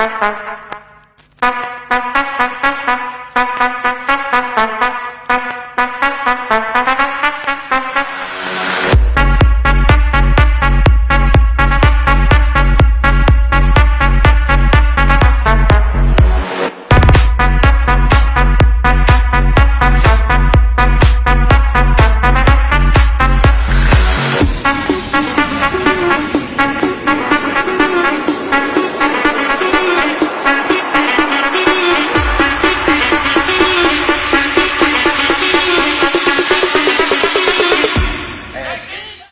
Ha ha ha.